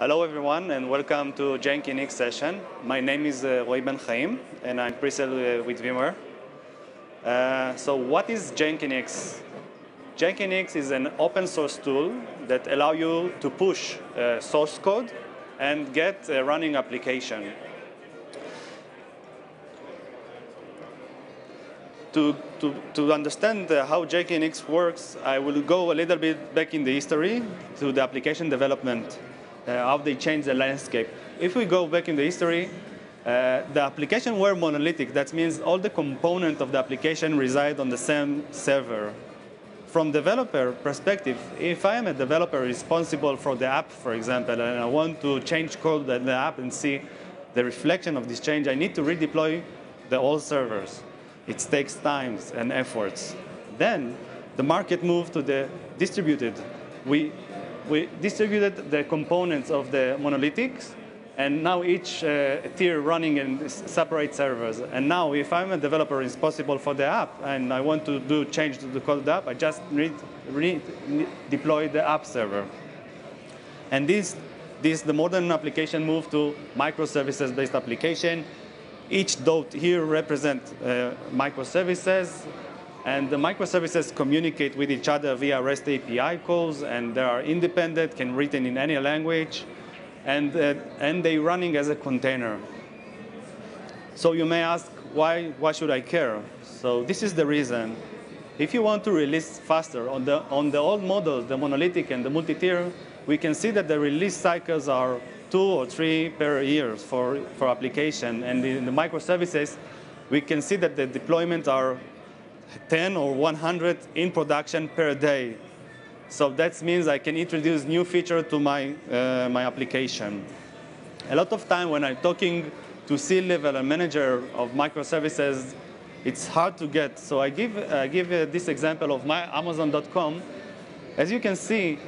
Hello everyone and welcome to Jenkins-X session. My name is uh, Roie Ben Haim and I'm pre-sale uh, with VMware. Uh, so what is Jenkins-X? Jenkins-X is an open source tool that allow you to push uh, source code and get a running application. To, to, to understand uh, how Jenkins-X works, I will go a little bit back in the history to the application development uh, how they change the landscape. If we go back in the history, uh, the application were monolithic. That means all the components of the application reside on the same server. From developer perspective, if I am a developer responsible for the app, for example, and I want to change code in the app and see the reflection of this change, I need to redeploy the old servers. It takes time and efforts. Then the market moved to the distributed. We we distributed the components of the monolithics, and now each uh, tier running in separate servers. And now, if I'm a developer responsible for the app and I want to do change to the code app, I just need, deploy the app server. And this, this, the modern application moved to microservices-based application. Each dot here represents uh, microservices. And the microservices communicate with each other via REST API calls, and they are independent, can written in any language, and, uh, and they running as a container. So you may ask, why, why should I care? So this is the reason. If you want to release faster on the, on the old models, the monolithic and the multi-tier, we can see that the release cycles are two or three per year for, for application. And in the microservices, we can see that the deployments are 10 or 100 in production per day. So that means I can introduce new feature to my, uh, my application. A lot of time when I'm talking to C-level and manager of microservices, it's hard to get. So I give, uh, give uh, this example of my Amazon.com. As you can see,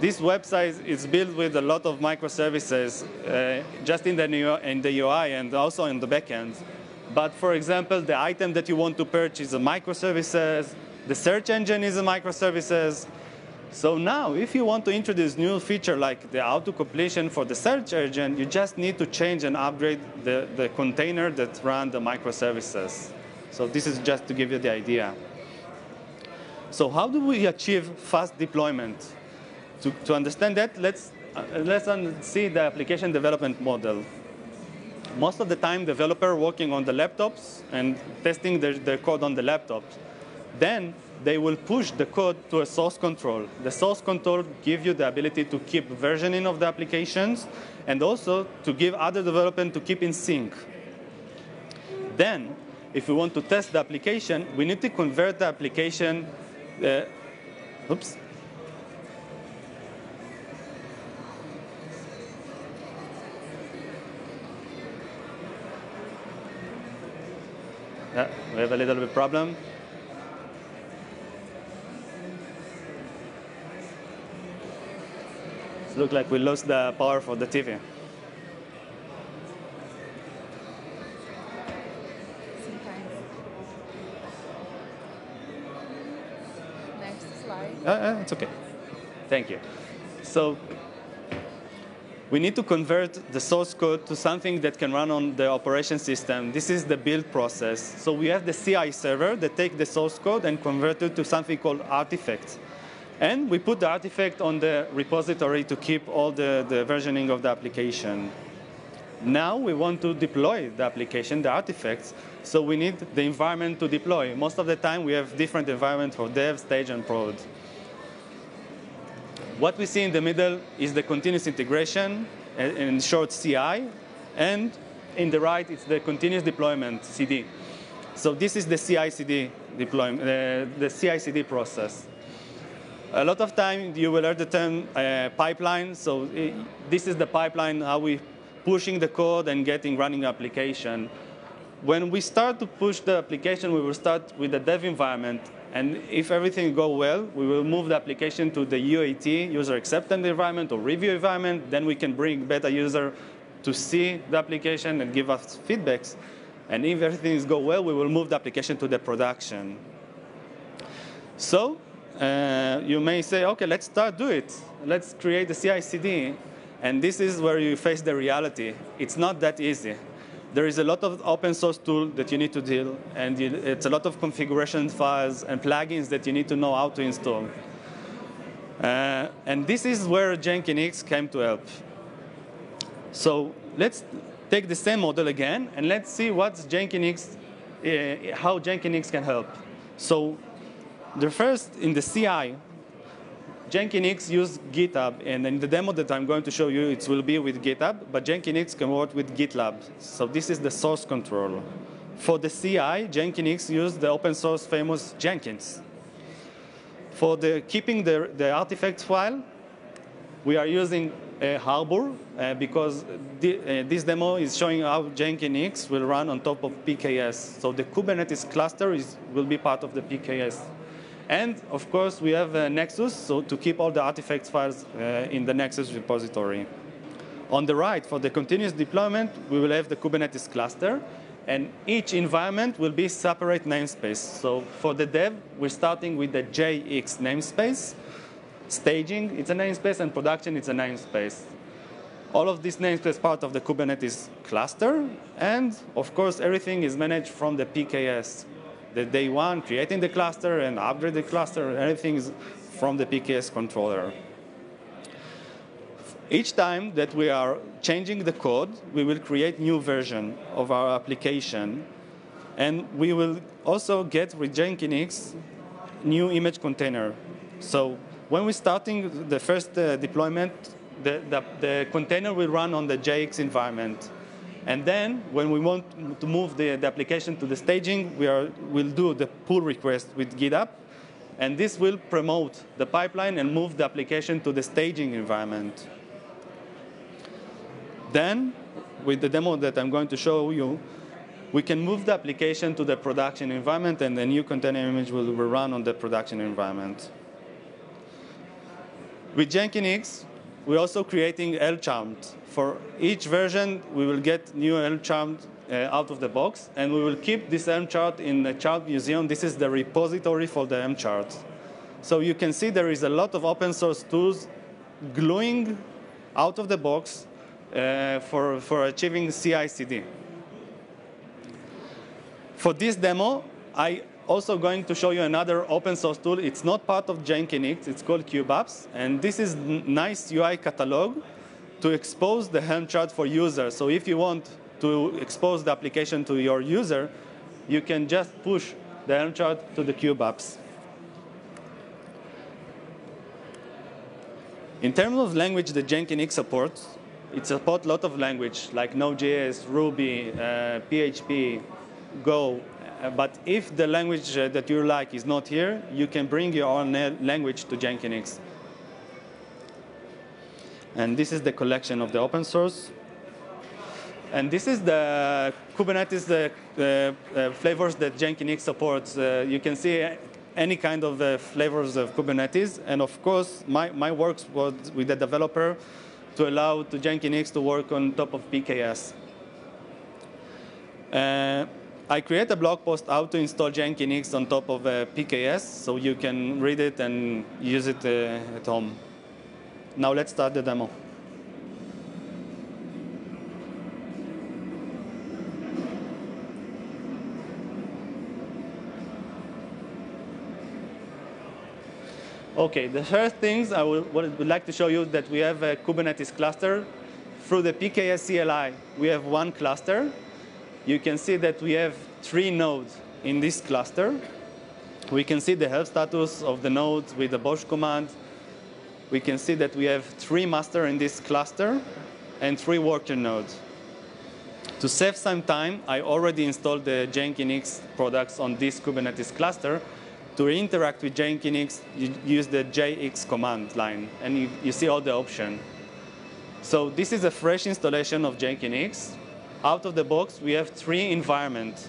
this website is built with a lot of microservices, uh, just in the, in the UI and also in the backend. But for example, the item that you want to purchase is a microservices. The search engine is a microservices. So now, if you want to introduce new feature like the auto-completion for the search engine, you just need to change and upgrade the, the container that run the microservices. So this is just to give you the idea. So how do we achieve fast deployment? To, to understand that, let's, uh, let's see the application development model most of the time developer working on the laptops and testing their, their code on the laptops. Then they will push the code to a source control. The source control gives you the ability to keep versioning of the applications and also to give other development to keep in sync. Then, if we want to test the application, we need to convert the application. Uh, oops. Yeah, we have a little bit problem. It looks like we lost the power for the TV. Next slide. Uh, uh, it's okay. Thank you. So we need to convert the source code to something that can run on the operation system. This is the build process. So we have the CI server that take the source code and convert it to something called artifacts. And we put the artifact on the repository to keep all the, the versioning of the application. Now we want to deploy the application, the artifacts, so we need the environment to deploy. Most of the time we have different environments for dev, stage, and prod. What we see in the middle is the continuous integration, in short CI, and in the right it's the continuous deployment CD. So this is the CI/CD deployment, uh, the CI/CD process. A lot of time you will hear the term uh, pipeline. So it, uh, this is the pipeline how we pushing the code and getting running application. When we start to push the application, we will start with the dev environment and if everything go well, we will move the application to the UAT, user acceptance environment or review environment. Then we can bring beta user to see the application and give us feedbacks. And if everything go well, we will move the application to the production. So uh, you may say, OK, let's start do it. Let's create the CI/CD. And this is where you face the reality. It's not that easy. There is a lot of open source tool that you need to deal, and it's a lot of configuration files and plugins that you need to know how to install. Uh, and this is where Jenkins came to help. So let's take the same model again, and let's see what Jenkins, uh, how Jenkins can help. So the first, in the CI, Jenkins use GitHub, and in the demo that I'm going to show you, it will be with GitHub, but Jenkins can work with GitLab. So this is the source control. For the CI, Jenkins use the open source famous Jenkins. For the keeping the, the artifacts file, we are using uh, Harbor uh, because uh, this demo is showing how Jenkins will run on top of PKS. So the Kubernetes cluster is, will be part of the PKS. And of course, we have a Nexus, so to keep all the artifacts files uh, in the Nexus repository. On the right, for the continuous deployment, we will have the Kubernetes cluster, and each environment will be separate namespace. So for the dev, we're starting with the JX namespace. Staging, it's a namespace, and production, it's a namespace. All of these namespace part of the Kubernetes cluster, and of course, everything is managed from the PKS, the day one, creating the cluster and upgrade the cluster, everything is from the PKS controller. Each time that we are changing the code, we will create new version of our application, and we will also get with Jenkins new image container. So when we're starting the first uh, deployment, the, the, the container will run on the JX environment. And then when we want to move the, the application to the staging, we are, will do the pull request with GitHub. And this will promote the pipeline and move the application to the staging environment. Then, with the demo that I'm going to show you, we can move the application to the production environment, and the new container image will run on the production environment. With Jenkins, we're also creating Helm-charts. For each version, we will get new Helm-charts uh, out of the box, and we will keep this Helm-chart in the ChartMuseum. This is the repository for the Helm-charts. So you can see there is a lot of open source tools gluing out of the box uh, for, for achieving CI/CD. For this demo, I also going to show you another open source tool. It's not part of Jenkins. It's called KubeApps. And this is nice UI catalog to expose the Helm chart for users. So if you want to expose the application to your user, you can just push the Helm chart to the KubeApps. In terms of language that Jenkins supports, it supports a lot of language like Node.js, Ruby, uh, PHP, Go, but if the language uh, that you like is not here, you can bring your own language to Jenkins. And this is the collection of the open source. And this is the Kubernetes uh, uh, flavors that Jenkins supports. Uh, you can see any kind of uh, flavors of Kubernetes. And of course, my, my work was with the developer to allow to Jenkins to work on top of PKS. I create a blog post how to install Jenkins on top of a PKS, so you can read it and use it uh, at home. Now let's start the demo. Okay, the first things I would, would like to show you is that we have a Kubernetes cluster. Through the PKS CLI, we have one cluster you can see that we have three nodes in this cluster. We can see the health status of the nodes with the BOSH command. We can see that we have three master in this cluster and three worker nodes. To save some time, I already installed the Jenkins products on this Kubernetes cluster. To interact with Jenkins, you use the JX command line, and you, you see all the options. So this is a fresh installation of Jenkins out of the box, we have three environments.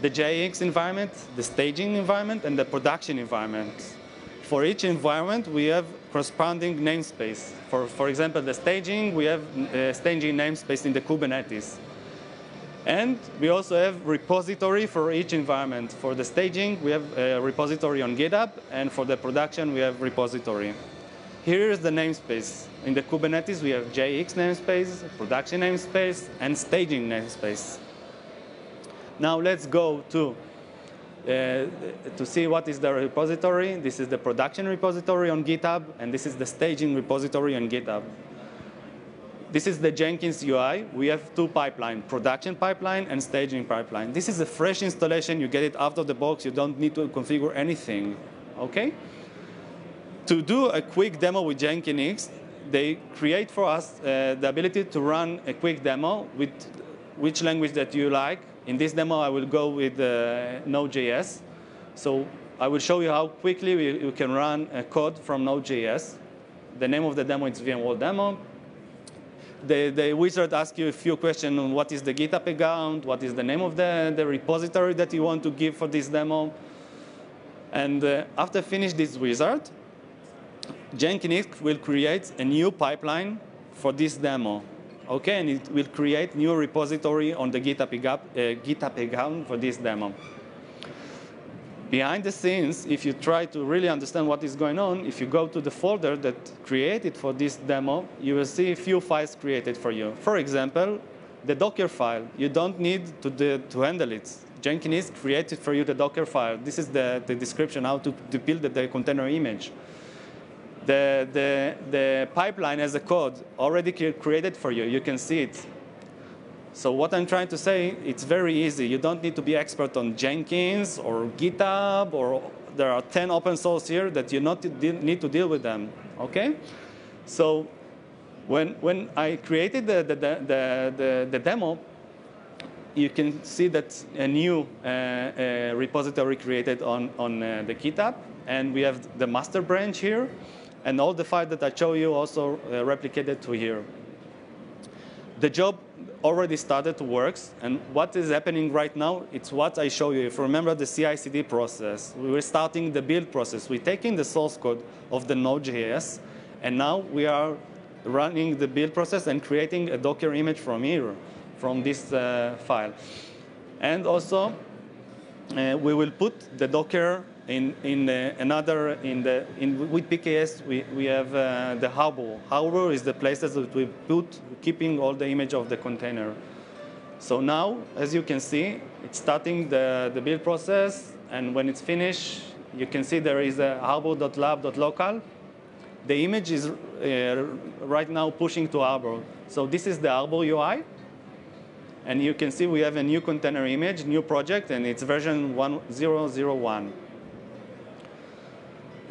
The JX environment, the staging environment, and the production environment. For each environment, we have corresponding namespace. For, for example, the staging, we have uh, staging namespace in the Kubernetes. And we also have repository for each environment. For the staging, we have a repository on GitHub, and for the production, we have repository. Here is the namespace. In the Kubernetes, we have JX namespace, production namespace, and staging namespace. Now let's go to uh, to see what is the repository. This is the production repository on GitHub, and this is the staging repository on GitHub. This is the Jenkins UI. We have two pipelines, production pipeline and staging pipeline. This is a fresh installation. You get it out of the box. You don't need to configure anything, okay? To do a quick demo with Jenkins, they create for us uh, the ability to run a quick demo with which language that you like, in this demo, I will go with uh, Node.js. So I will show you how quickly we, you can run a code from Node.js. The name of the demo is VMworld demo. The, the wizard asks you a few questions on what is the GitHub account, what is the name of the, the repository that you want to give for this demo. And uh, after finish this wizard, Jenkins will create a new pipeline for this demo okay, and it will create new repository on the GitHub, uh, GitHub account for this demo. Behind the scenes, if you try to really understand what is going on, if you go to the folder that created for this demo, you will see a few files created for you. For example, the Docker file. You don't need to, to handle it. Jenkins created for you the Docker file. This is the, the description how to, to build the, the container image the, the, the pipeline as a code already created for you. You can see it. So what I'm trying to say, it's very easy. You don't need to be expert on Jenkins or GitHub, or there are 10 open source here that you not need to deal with them, okay? So when, when I created the, the, the, the, the demo, you can see that a new uh, uh, repository created on, on uh, the GitHub, and we have the master branch here. And all the files that I show you also uh, replicated to here. The job already started to work, and what is happening right now, it's what I show you. If you remember the CI/CD process, we were starting the build process. We're taking the source code of the Node.js, and now we are running the build process and creating a Docker image from here, from this uh, file. And also, uh, we will put the Docker in, in uh, another, in the, in, with PKS, we, we have uh, the harbor. Harbor is the places that we put, keeping all the image of the container. So now, as you can see, it's starting the, the build process, and when it's finished, you can see there is a harbor.lab.local. The image is uh, right now pushing to Harbor. So this is the Harbor UI. And you can see we have a new container image, new project, and it's version 1001.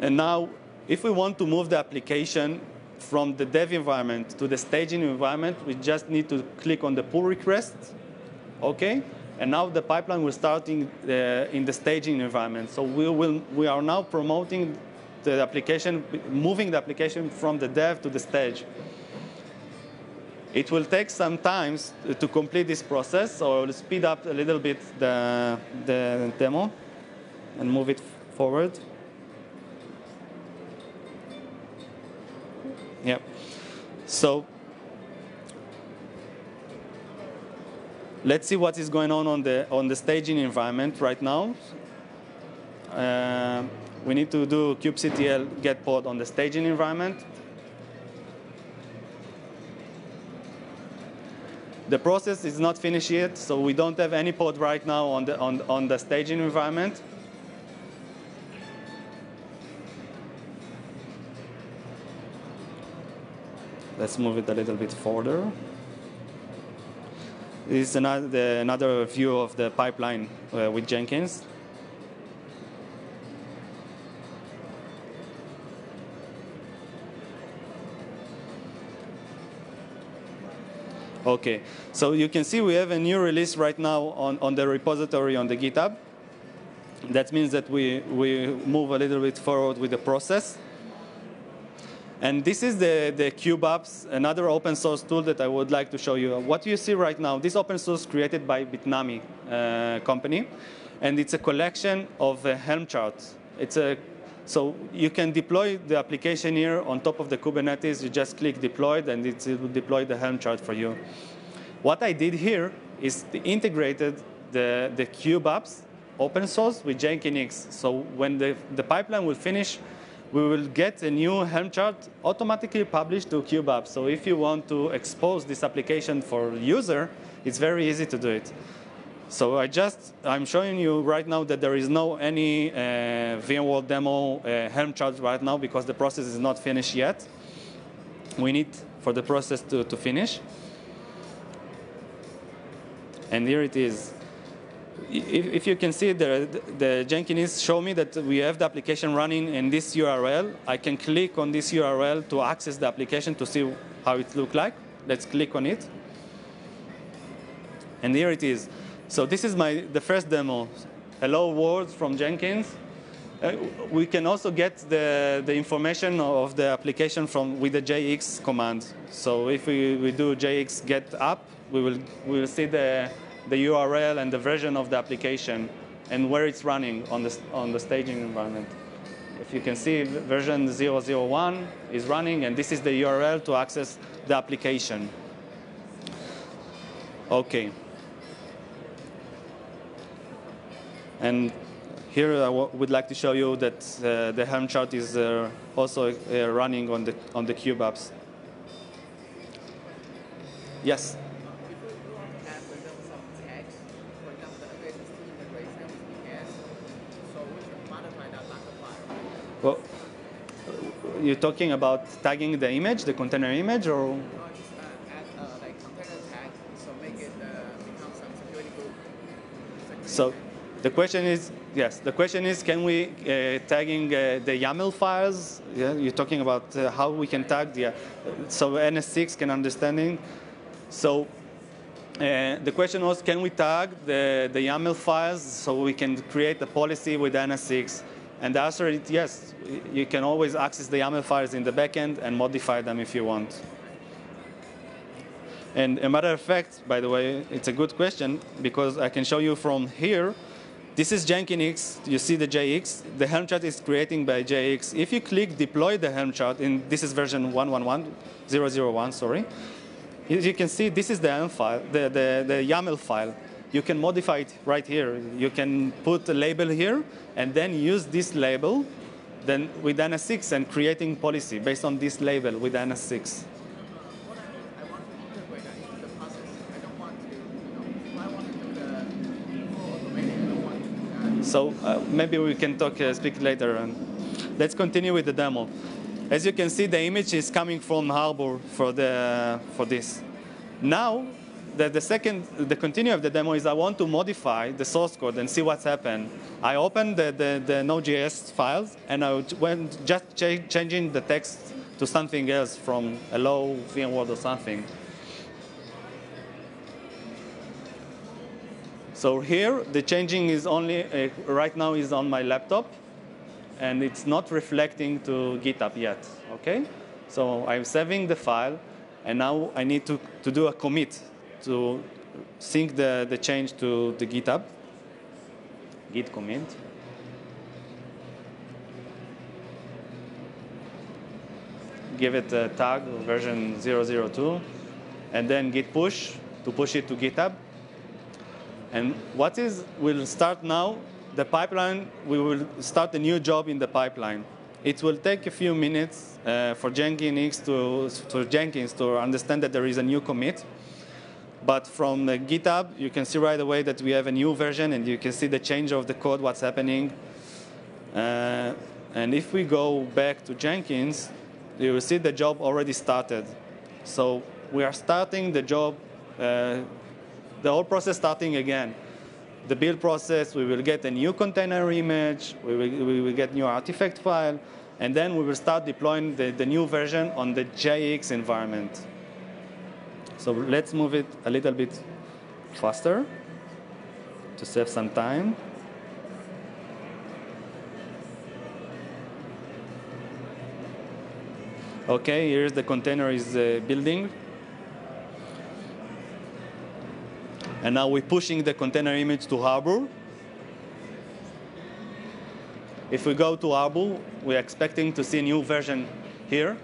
And now, if we want to move the application from the dev environment to the staging environment, we just need to click on the pull request, okay? And now the pipeline will start in, uh, in the staging environment. So we, will, we are now promoting the application, moving the application from the dev to the stage. It will take some time to complete this process, so I'll speed up a little bit the, the demo and move it forward. Yeah. So let's see what is going on on the on the staging environment right now. Uh, we need to do kubectl get pod on the staging environment. The process is not finished yet, so we don't have any pod right now on the on, on the staging environment. Let's move it a little bit further. This is another, another view of the pipeline uh, with Jenkins. Okay, so you can see we have a new release right now on, on the repository on the GitHub. That means that we, we move a little bit forward with the process. And this is the, the KubeApps, another open source tool that I would like to show you. What you see right now, this open source created by Bitnami uh, company, and it's a collection of uh, Helm charts. It's a, so you can deploy the application here on top of the Kubernetes. You just click deployed, and it will deploy the Helm chart for you. What I did here is integrated the, the KubeApps open source with Jenkins. So when the, the pipeline will finish, we will get a new Helm chart automatically published to KubeApp. So if you want to expose this application for user, it's very easy to do it. So I just, I'm showing you right now that there is no any uh, VMworld demo uh, Helm chart right now because the process is not finished yet. We need for the process to, to finish. And here it is. If, if you can see, the, the Jenkins show me that we have the application running in this URL. I can click on this URL to access the application to see how it looks like. Let's click on it. And here it is. So this is my the first demo. Hello world from Jenkins. Uh, we can also get the, the information of the application from with the JX command. So if we, we do JX get app, we will, we will see the, the URL and the version of the application and where it's running on the, on the staging environment. If you can see, version 001 is running, and this is the URL to access the application. OK. And here I would like to show you that uh, the Helm chart is uh, also uh, running on the, on the KubeApps. Yes? Well, you're talking about tagging the image, the container image, or? So the question is, yes, the question is, can we uh, tagging uh, the YAML files? Yeah, you're talking about uh, how we can tag the, so NSX can understanding. So uh, the question was, can we tag the, the YAML files so we can create a policy with NSX? And the answer is yes. You can always access the YAML files in the backend and modify them if you want. And a matter of fact, by the way, it's a good question because I can show you from here. This is Jenkins. You see the JX. The Helm chart is creating by JX. If you click deploy the Helm chart, in this is version 111.001, sorry. You can see this is the file, the, the, the YAML file you can modify it right here. You can put a label here and then use this label then with NSX and creating policy based on this label with NSX. So uh, maybe we can talk, uh, speak later. And let's continue with the demo. As you can see, the image is coming from Harbor for, the, for this. Now, the, the second, the continue of the demo is I want to modify the source code and see what's happened. I opened the, the, the Node.js files and I went just ch changing the text to something else from a low hello VMworld or something. So here, the changing is only, uh, right now is on my laptop, and it's not reflecting to GitHub yet, okay? So I'm saving the file, and now I need to, to do a commit to sync the, the change to the GitHub, git commit. Give it a tag, version 002, and then git push to push it to GitHub. And what is, we'll start now, the pipeline, we will start a new job in the pipeline. It will take a few minutes uh, for Jenkins to, to Jenkins to understand that there is a new commit. But from GitHub, you can see right away that we have a new version, and you can see the change of the code, what's happening. Uh, and if we go back to Jenkins, you will see the job already started. So we are starting the job, uh, the whole process starting again. The build process, we will get a new container image, we will, we will get new artifact file, and then we will start deploying the, the new version on the JX environment. So let's move it a little bit faster to save some time. Okay, here's the container is uh, building. And now we're pushing the container image to Harbor. If we go to Harbor, we're expecting to see a new version here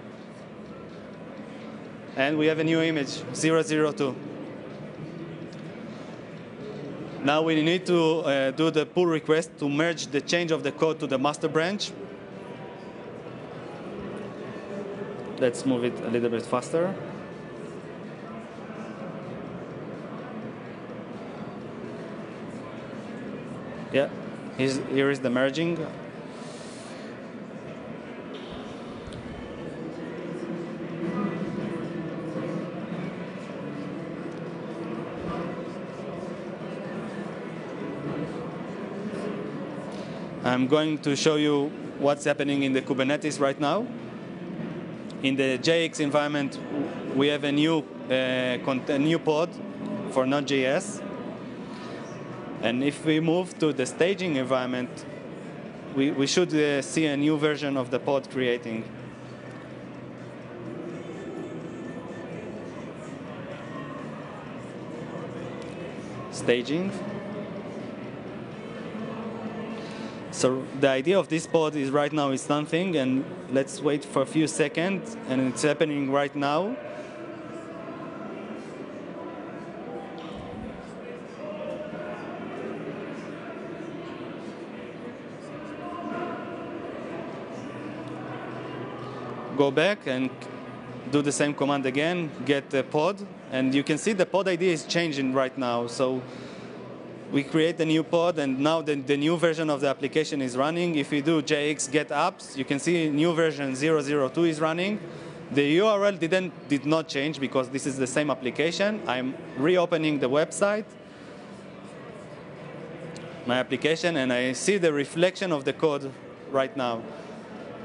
and we have a new image, 002. Now we need to uh, do the pull request to merge the change of the code to the master branch. let's move it a little bit faster. Yeah, Here's, here is the merging. I'm going to show you what's happening in the Kubernetes right now. In the JX environment, we have a new, uh, new pod for Node.js. And if we move to the staging environment, we, we should uh, see a new version of the pod creating. Staging. So the idea of this pod is right now is something, and let's wait for a few seconds, and it's happening right now. Go back and do the same command again, get the pod, and you can see the pod ID is changing right now. So we create a new pod, and now the, the new version of the application is running. If we do jx get apps, you can see new version 002 is running. The URL didn't, did not change because this is the same application. I'm reopening the website, my application, and I see the reflection of the code right now.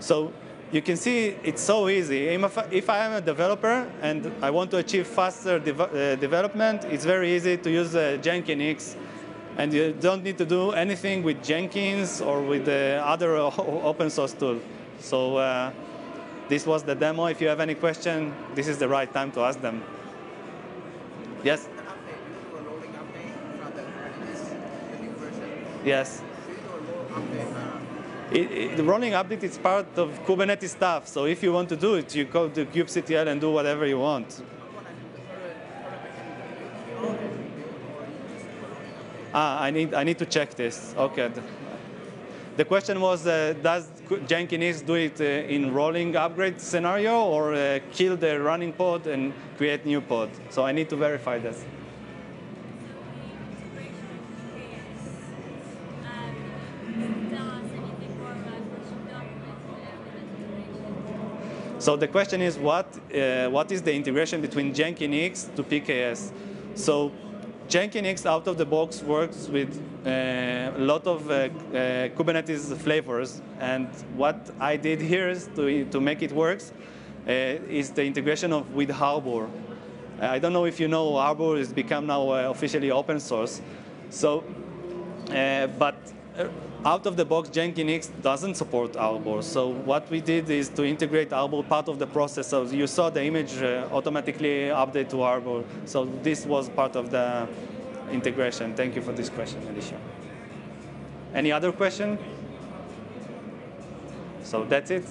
So you can see it's so easy. If I am a developer and I want to achieve faster de uh, development, it's very easy to use uh, Jenkins-X and you don't need to do anything with Jenkins or with the other open source tool. So uh, this was the demo. If you have any question, this is the right time to ask them. Yes? Yes. It, it, the rolling update is part of Kubernetes stuff. So if you want to do it, you go to kubectl and do whatever you want. Ah, I need, I need to check this. Okay. The question was, uh, does Jenkins do it uh, in rolling upgrade scenario or uh, kill the running pod and create new pod? So I need to verify this. So the question is, what, uh, what is the integration between Jenkins to PKS? So Jenkins out of the box works with uh, a lot of uh, uh, Kubernetes flavors. And what I did here is to, to make it work is the integration of with Harbor. I don't know if you know Harbor has become now officially open source. So, but out of the box, Jenkins doesn't support Harbor. So what we did is to integrate Harbor part of the process. So you saw the image uh, automatically update to Harbor. So this was part of the integration. Thank you for this question, Alicia. Any other question? So that's it.